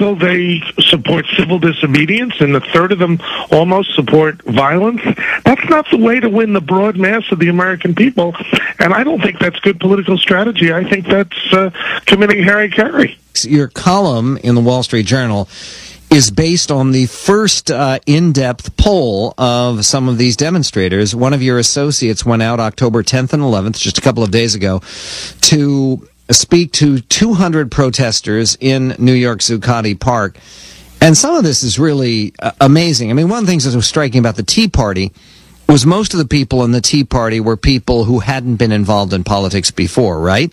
So they support civil disobedience, and a third of them almost support violence. That's not the way to win the broad mass of the American people, and I don't think that's good political strategy. I think that's uh, committing hara-kiri. Your column in the Wall Street Journal is based on the first uh, in-depth poll of some of these demonstrators. One of your associates went out October 10th and 11th, just a couple of days ago, to speak to 200 protesters in New York Zuccotti Park. And some of this is really uh, amazing. I mean, one of the things that was striking about the Tea Party was most of the people in the Tea Party were people who hadn't been involved in politics before, right?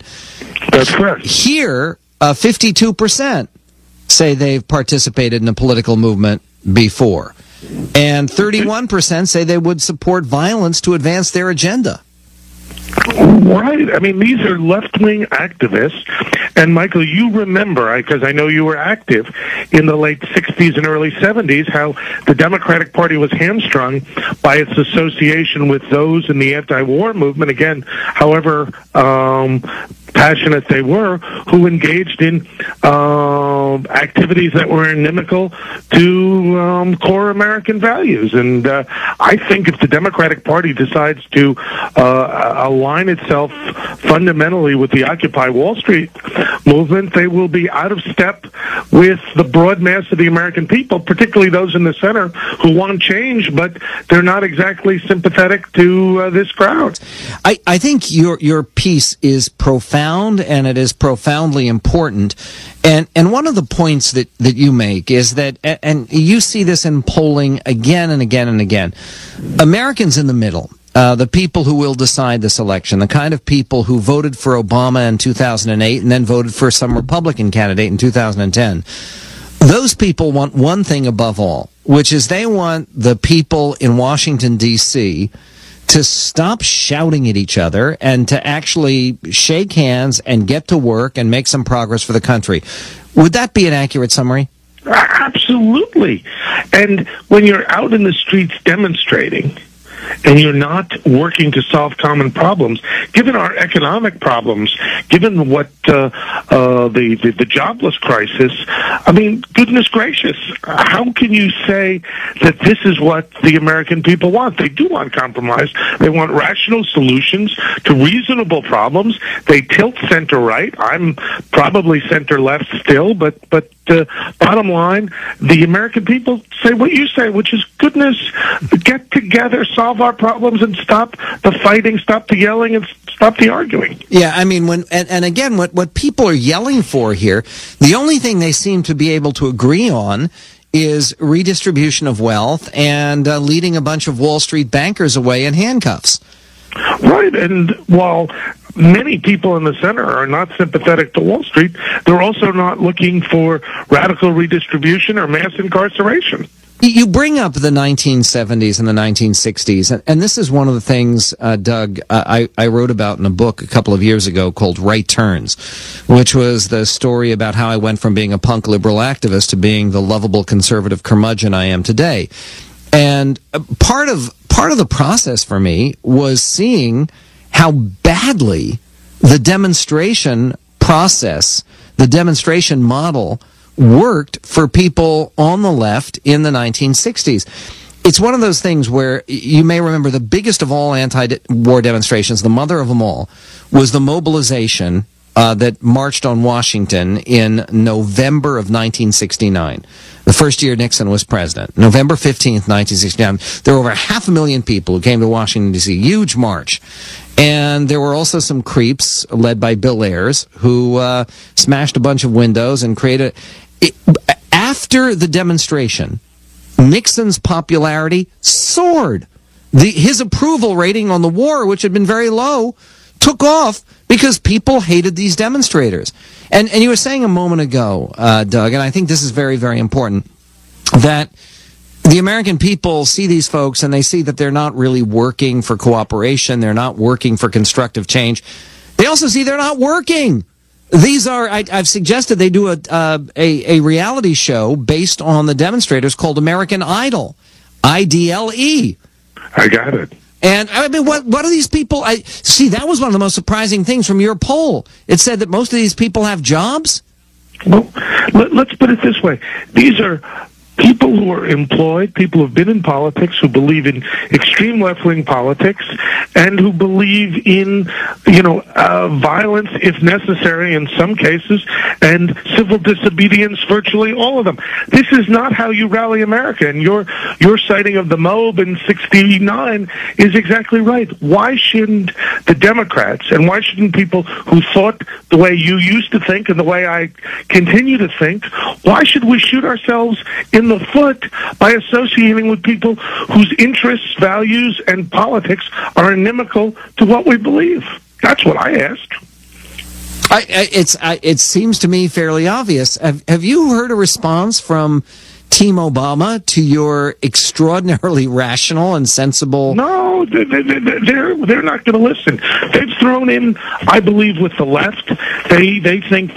That's correct. Here, uh, 52% say they've participated in a political movement before. And 31% say they would support violence to advance their agenda. Right. I mean, these are left wing activists. And Michael, you remember, because I know you were active in the late 60s and early 70s, how the Democratic Party was hamstrung by its association with those in the anti war movement. Again, however um, passionate they were, who engaged in uh, activities that were inimical to um, core American values. And uh, I think if the Democratic Party decides to uh, align itself fundamentally with the Occupy Wall Street movement, they will be out of step with the broad mass of the American people, particularly those in the center who want change, but they're not exactly sympathetic to uh, this crowd. I, I think your your piece is profound and it is profoundly important. And and one of the points that, that you make is that and you see this in polling again and again and again. Americans in the middle uh, the people who will decide this election, the kind of people who voted for Obama in 2008 and then voted for some Republican candidate in 2010. Those people want one thing above all, which is they want the people in Washington, D.C. to stop shouting at each other and to actually shake hands and get to work and make some progress for the country. Would that be an accurate summary? Absolutely. And when you're out in the streets demonstrating, and you're not working to solve common problems, given our economic problems, given what uh, uh, the, the, the jobless crisis, I mean, goodness gracious, how can you say that this is what the American people want? They do want compromise. They want rational solutions to reasonable problems. They tilt center right. I'm probably center left still, but but uh, bottom line, the American people say what you say, which is goodness, get together, solve our problems, and stop the fighting, stop the yelling, and stop the arguing. Yeah, I mean, when and, and again, what what people are yelling for here, the only thing they seem to be able to agree on is redistribution of wealth and uh, leading a bunch of Wall Street bankers away in handcuffs. Right, and while many people in the center are not sympathetic to Wall Street, they're also not looking for radical redistribution or mass incarceration. You bring up the 1970s and the 1960s, and, and this is one of the things, uh, Doug, uh, I, I wrote about in a book a couple of years ago called Right Turns, which was the story about how I went from being a punk liberal activist to being the lovable conservative curmudgeon I am today. And uh, part of part of the process for me was seeing how badly the demonstration process, the demonstration model worked for people on the left in the 1960s. It's one of those things where you may remember the biggest of all anti-war demonstrations, the mother of them all, was the mobilization uh, that marched on Washington in November of 1969. The first year Nixon was president, November 15th, 1969. There were over half a million people who came to Washington, D.C. Huge march. And there were also some creeps led by Bill Ayers who uh, smashed a bunch of windows and created. It, after the demonstration, Nixon's popularity soared. The, his approval rating on the war, which had been very low, took off because people hated these demonstrators. And, and you were saying a moment ago, uh, Doug, and I think this is very, very important, that the American people see these folks and they see that they're not really working for cooperation. They're not working for constructive change. They also see they're not working. These are, I, have suggested they do a, uh, a, a reality show based on the demonstrators called American Idol. I-D-L-E. I got it. And I mean, what what are these people? I see that was one of the most surprising things from your poll. It said that most of these people have jobs. Well, let, let's put it this way: these are people who are employed, people who've been in politics, who believe in extreme left-wing politics, and who believe in, you know, uh, violence if necessary in some cases, and civil disobedience, virtually all of them. This is not how you rally America, and your your citing of the Mob in '69 is exactly right. Why shouldn't the Democrats and why shouldn't people who thought the way you used to think and the way I continue to think, why should we shoot ourselves in the foot by associating with people whose interests, values, and politics are inimical to what we believe? That's what I asked. I, I, it's I, it seems to me fairly obvious. Have, have you heard a response from Team Obama to your extraordinarily rational and sensible? No, they, they, they're they're not going to listen. They've thrown in, I believe, with the left. They they think,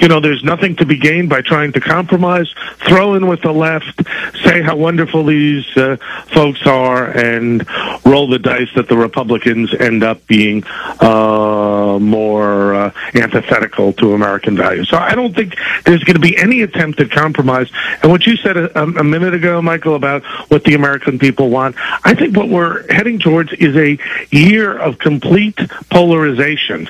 you know, there's nothing to be gained by trying to compromise. Throw in with the left, say how wonderful these uh, folks are, and roll the dice that the Republicans end up being uh, more uh, antithetical to American values. So I don't think there's going to be any attempt at compromise. And what you said a, a minute ago, Michael, about what the American people want, I think what we're heading towards is a year of complete polarization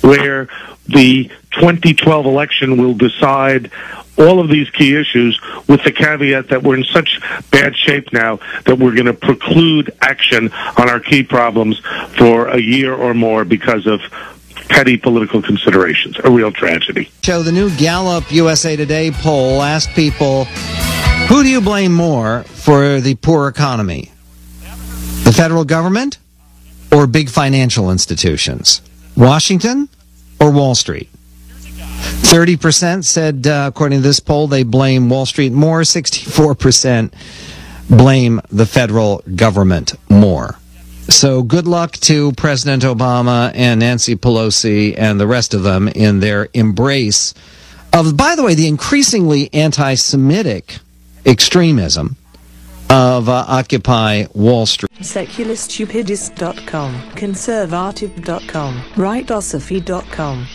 where the 2012 election will decide all of these key issues with the caveat that we're in such bad shape now that we're going to preclude action on our key problems for a year or more because of petty political considerations. A real tragedy. So the new Gallup USA Today poll asked people, who do you blame more for the poor economy? The federal government or big financial institutions? Washington or Wall Street? 30% said, uh, according to this poll, they blame Wall Street more. 64% blame the federal government more. So good luck to President Obama and Nancy Pelosi and the rest of them in their embrace of, by the way, the increasingly anti Semitic extremism of uh, Occupy Wall Street. SecularStupidist.com, conservative.com, rightosophy.com.